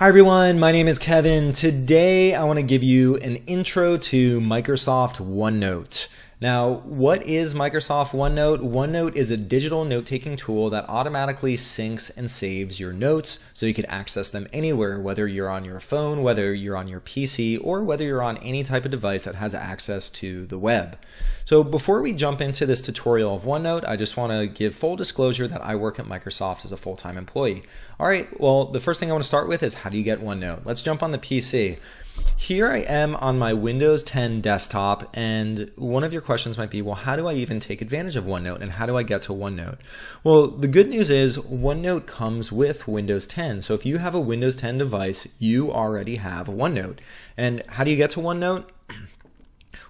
Hi everyone, my name is Kevin. Today I want to give you an intro to Microsoft OneNote. Now, what is Microsoft OneNote? OneNote is a digital note taking tool that automatically syncs and saves your notes so you can access them anywhere, whether you're on your phone, whether you're on your PC, or whether you're on any type of device that has access to the web. So, before we jump into this tutorial of OneNote, I just want to give full disclosure that I work at Microsoft as a full time employee. All right, well, the first thing I want to start with is how do you get OneNote? Let's jump on the PC. Here I am on my Windows 10 desktop, and one of your questions might be, well, how do I even take advantage of OneNote and how do I get to OneNote? Well, the good news is OneNote comes with Windows 10. So if you have a Windows 10 device, you already have OneNote. And how do you get to OneNote?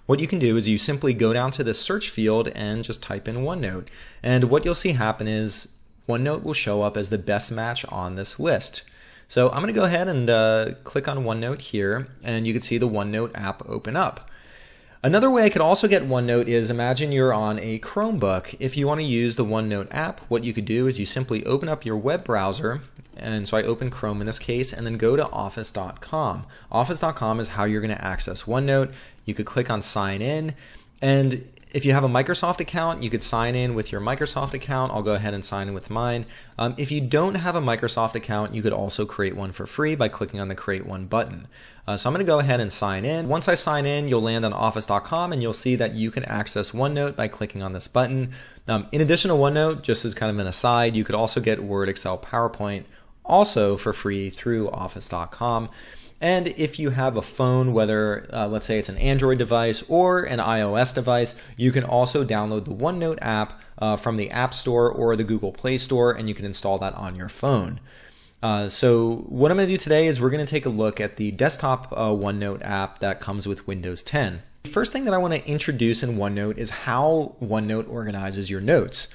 What you can do is you simply go down to the search field and just type in OneNote. And what you'll see happen is OneNote will show up as the best match on this list. So I'm going to go ahead and uh, click on OneNote here, and you can see the OneNote app open up. Another way I could also get OneNote is imagine you're on a Chromebook. If you want to use the OneNote app, what you could do is you simply open up your web browser, and so I open Chrome in this case, and then go to office.com. Office.com is how you're going to access OneNote. You could click on sign in, and if you have a Microsoft account, you could sign in with your Microsoft account. I'll go ahead and sign in with mine. Um, if you don't have a Microsoft account, you could also create one for free by clicking on the Create One button. Uh, so I'm going to go ahead and sign in. Once I sign in, you'll land on office.com and you'll see that you can access OneNote by clicking on this button. Um, in addition to OneNote, just as kind of an aside, you could also get Word, Excel, PowerPoint also for free through office.com. And if you have a phone, whether uh, let's say it's an Android device or an iOS device, you can also download the OneNote app uh, from the App Store or the Google Play Store, and you can install that on your phone. Uh, so what I'm going to do today is we're going to take a look at the desktop uh, OneNote app that comes with Windows 10. The first thing that I want to introduce in OneNote is how OneNote organizes your notes.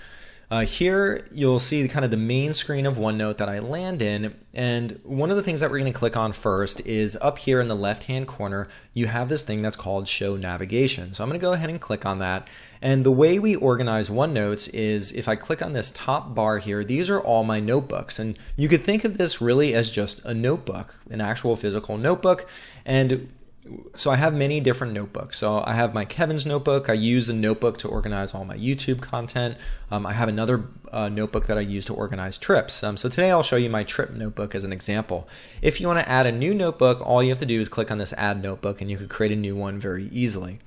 Uh, here you'll see kind of the main screen of OneNote that I land in and one of the things that we're going to click on first is up here in the left hand corner you have this thing that's called show navigation. So I'm going to go ahead and click on that and the way we organize OneNotes is if I click on this top bar here these are all my notebooks and you could think of this really as just a notebook an actual physical notebook and so I have many different notebooks. So I have my Kevin's notebook. I use a notebook to organize all my YouTube content. Um, I have another uh, notebook that I use to organize trips. Um, so today I'll show you my trip notebook as an example. If you want to add a new notebook, all you have to do is click on this add notebook and you could create a new one very easily.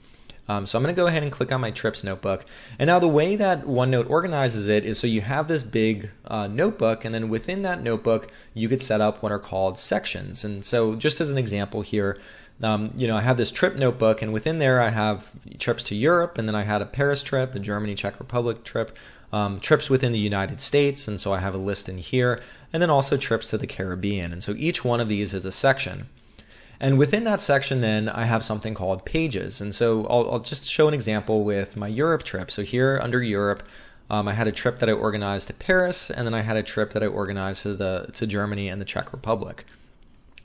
Um, so I'm going to go ahead and click on my trips notebook. And now the way that OneNote organizes it is so you have this big uh, notebook, and then within that notebook, you could set up what are called sections. And so just as an example here, um, you know, I have this trip notebook, and within there I have trips to Europe, and then I had a Paris trip, a Germany, Czech Republic trip, um, trips within the United States, and so I have a list in here, and then also trips to the Caribbean. And so each one of these is a section. And within that section, then I have something called pages. And so I'll, I'll just show an example with my Europe trip. So here under Europe, um, I had a trip that I organized to Paris, and then I had a trip that I organized to the to Germany and the Czech Republic.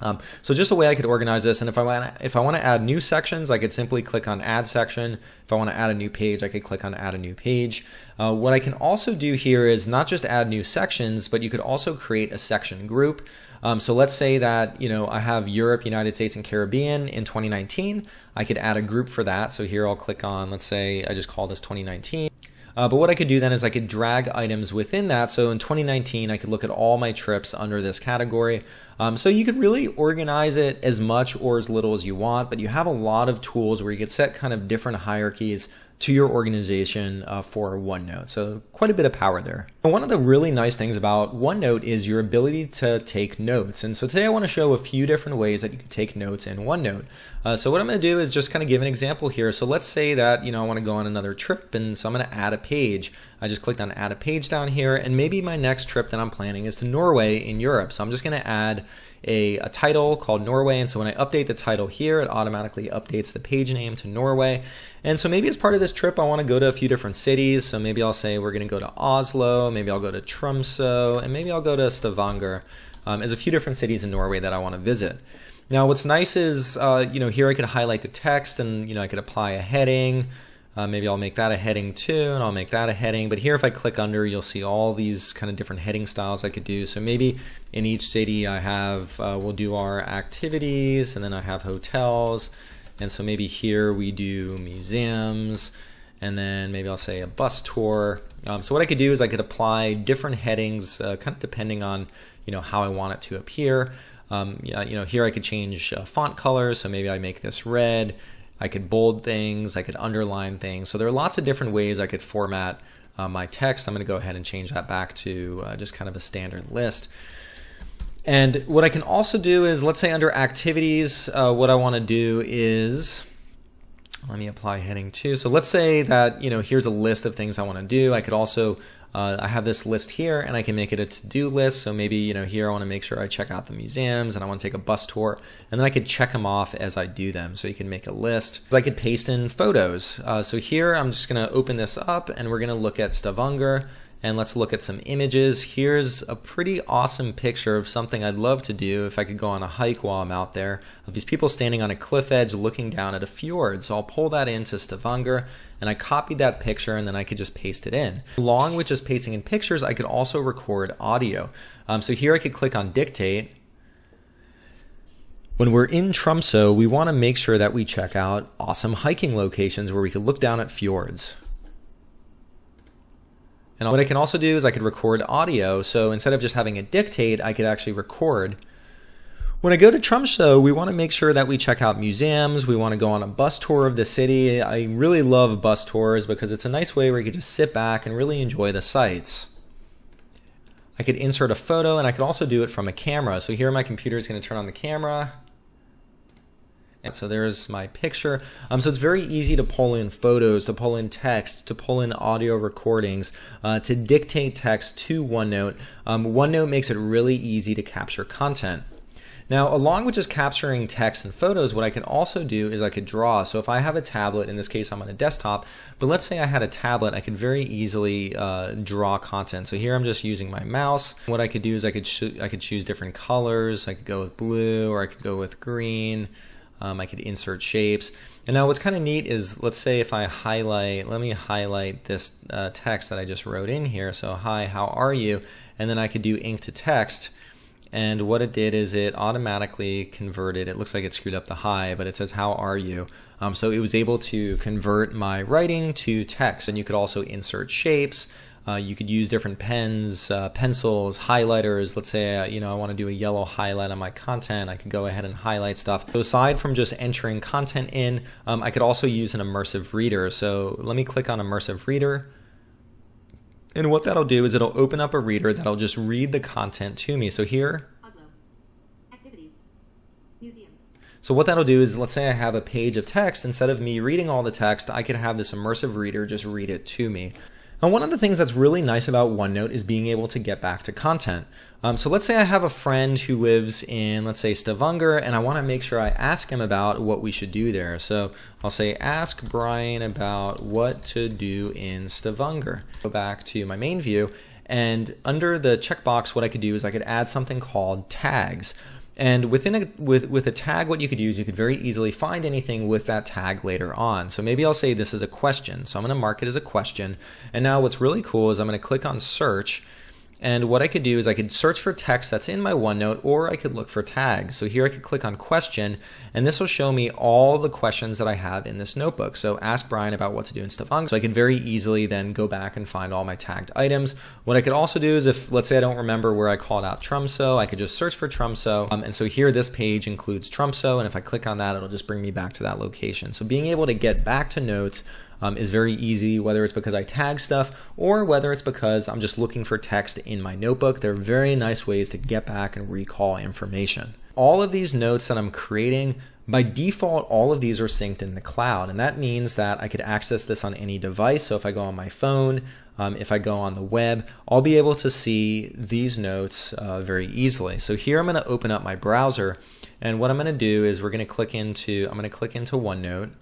Um, so just a way I could organize this, and if I want if I want to add new sections, I could simply click on Add Section. If I want to add a new page, I could click on Add a new page. Uh, what I can also do here is not just add new sections, but you could also create a section group. Um, so let's say that you know I have Europe, United States, and Caribbean in 2019. I could add a group for that. So here I'll click on, let's say I just call this 2019. Uh, but what I could do then is I could drag items within that. So in 2019, I could look at all my trips under this category. Um, so you could really organize it as much or as little as you want, but you have a lot of tools where you could set kind of different hierarchies to your organization uh, for OneNote. So quite a bit of power there. One of the really nice things about OneNote is your ability to take notes. And so today I want to show a few different ways that you can take notes in OneNote. Uh, so what I'm going to do is just kind of give an example here. So let's say that, you know, I want to go on another trip and so I'm going to add a page. I just clicked on add a page down here and maybe my next trip that I'm planning is to Norway in Europe. So I'm just going to add a, a title called Norway. And so when I update the title here, it automatically updates the page name to Norway. And so maybe as part of this trip, I want to go to a few different cities. So maybe I'll say we're going to go to Oslo, maybe I'll go to Tromsø, and maybe I'll go to Stavanger. Um, as a few different cities in Norway that I want to visit. Now, what's nice is, uh, you know, here I could highlight the text and, you know, I could apply a heading. Uh, maybe I'll make that a heading too, and I'll make that a heading. But here, if I click under, you'll see all these kind of different heading styles I could do. So maybe in each city I have, uh, we'll do our activities, and then I have hotels. And so maybe here we do museums, and then maybe I'll say a bus tour. Um, so what I could do is I could apply different headings, uh, kind of depending on you know how I want it to appear. Um, you know, here I could change uh, font colors, so maybe I make this red. I could bold things, I could underline things. So there are lots of different ways I could format uh, my text. I'm going to go ahead and change that back to uh, just kind of a standard list. And what I can also do is, let's say under activities, uh, what I want to do is, let me apply heading two. So let's say that, you know, here's a list of things I want to do. I could also uh, I have this list here and I can make it a to-do list. So maybe, you know, here I want to make sure I check out the museums and I want to take a bus tour and then I could check them off as I do them. So you can make a list. So I could paste in photos. Uh, so here I'm just going to open this up and we're going to look at Stavanger and let's look at some images. Here's a pretty awesome picture of something I'd love to do if I could go on a hike while I'm out there of these people standing on a cliff edge looking down at a fjord. So I'll pull that into Stavanger and I copied that picture and then I could just paste it in. Along with just pasting in pictures, I could also record audio. Um, so here I could click on dictate. When we're in Tromsø, we want to make sure that we check out awesome hiking locations where we could look down at fjords. And what I can also do is I could record audio. So instead of just having it dictate, I could actually record. When I go to Tromsø, we want to make sure that we check out museums. We want to go on a bus tour of the city. I really love bus tours because it's a nice way where you can just sit back and really enjoy the sights. I could insert a photo and I could also do it from a camera. So here my computer is going to turn on the camera. And so there's my picture. Um, so it's very easy to pull in photos, to pull in text, to pull in audio recordings, uh, to dictate text to OneNote. Um, OneNote makes it really easy to capture content. Now, along with just capturing text and photos, what I can also do is I could draw. So if I have a tablet, in this case I'm on a desktop, but let's say I had a tablet, I could very easily uh, draw content. So here I'm just using my mouse. What I could do is I could I could choose different colors. I could go with blue or I could go with green. Um, I could insert shapes. And now what's kind of neat is, let's say if I highlight, let me highlight this uh, text that I just wrote in here. So, hi, how are you? And then I could do ink to text. And what it did is it automatically converted, it looks like it screwed up the hi, but it says, how are you? Um, so it was able to convert my writing to text. And you could also insert shapes. Uh, you could use different pens, uh, pencils, highlighters. Let's say, uh, you know, I want to do a yellow highlight on my content. I could go ahead and highlight stuff. So aside from just entering content in, um, I could also use an immersive reader. So let me click on immersive reader. And what that'll do is it'll open up a reader that'll just read the content to me. So here, So what that'll do is, let's say I have a page of text, instead of me reading all the text, I could have this immersive reader just read it to me. Now, one of the things that's really nice about OneNote is being able to get back to content. Um, so let's say I have a friend who lives in, let's say, Stavanger, and I want to make sure I ask him about what we should do there. So I'll say, ask Brian about what to do in Stavanger. Go back to my main view, and under the checkbox, what I could do is I could add something called tags. And within a with with a tag, what you could use, you could very easily find anything with that tag later on. So maybe I'll say this is a question. So I'm going to mark it as a question. And now what's really cool is I'm going to click on search and what I could do is I could search for text that's in my OneNote or I could look for tags. So here I could click on question and this will show me all the questions that I have in this notebook. So ask Brian about what to do in Stavanger. So I can very easily then go back and find all my tagged items. What I could also do is if, let's say I don't remember where I called out Tromsø, I could just search for Tromsø. Um, and so here this page includes Tromsø and if I click on that, it'll just bring me back to that location. So being able to get back to notes um, is very easy, whether it's because I tag stuff or whether it's because I'm just looking for text in my notebook. They're very nice ways to get back and recall information. All of these notes that I'm creating, by default, all of these are synced in the cloud, and that means that I could access this on any device. So if I go on my phone, um, if I go on the web, I'll be able to see these notes uh, very easily. So here I'm going to open up my browser, and what I'm going to do is we're going to click into I'm going to click into OneNote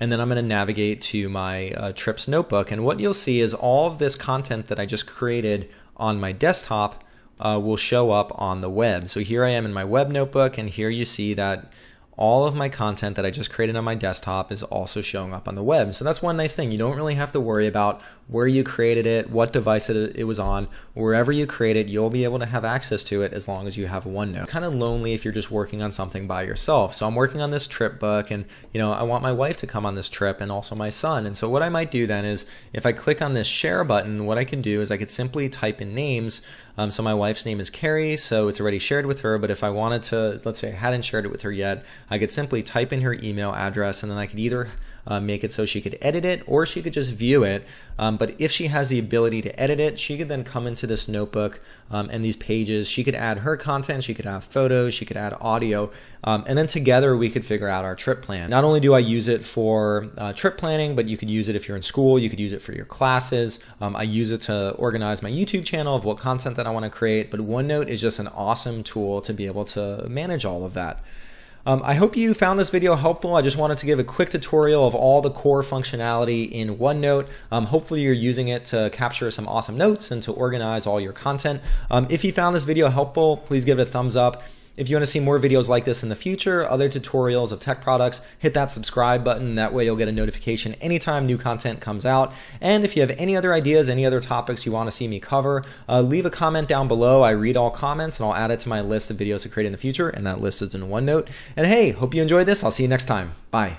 and then I'm going to navigate to my uh, Trips notebook. And what you'll see is all of this content that I just created on my desktop uh, will show up on the web. So here I am in my web notebook, and here you see that all of my content that I just created on my desktop is also showing up on the web. So that's one nice thing. You don't really have to worry about where you created it, what device it, it was on. Wherever you create it, you'll be able to have access to it as long as you have OneNote. Kind of lonely if you're just working on something by yourself. So I'm working on this trip book and, you know, I want my wife to come on this trip and also my son. And so what I might do then is if I click on this share button, what I can do is I could simply type in names. Um, so my wife's name is Carrie, so it's already shared with her. But if I wanted to, let's say I hadn't shared it with her yet, I could simply type in her email address and then I could either uh, make it so she could edit it or she could just view it. Um, but if she has the ability to edit it, she could then come into this notebook um, and these pages. She could add her content, she could add photos, she could add audio, um, and then together we could figure out our trip plan. Not only do I use it for uh, trip planning, but you could use it if you're in school, you could use it for your classes. Um, I use it to organize my YouTube channel of what content that I want to create, but OneNote is just an awesome tool to be able to manage all of that. Um, I hope you found this video helpful. I just wanted to give a quick tutorial of all the core functionality in OneNote. Um, hopefully you're using it to capture some awesome notes and to organize all your content. Um, if you found this video helpful, please give it a thumbs up. If you want to see more videos like this in the future, other tutorials of tech products, hit that subscribe button. That way you'll get a notification anytime new content comes out. And if you have any other ideas, any other topics you want to see me cover, uh, leave a comment down below. I read all comments and I'll add it to my list of videos to create in the future. And that list is in OneNote. And hey, hope you enjoyed this. I'll see you next time. Bye.